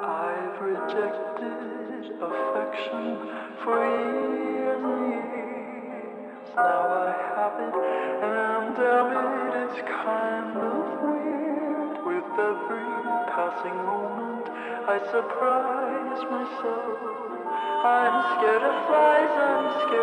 I've rejected affection for years and years. Now I have it, and damn it, it's kind of weird. With every passing moment, I surprise myself. I'm scared of flies, I'm scared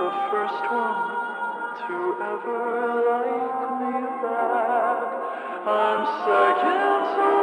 the first one to ever like me back. I'm second to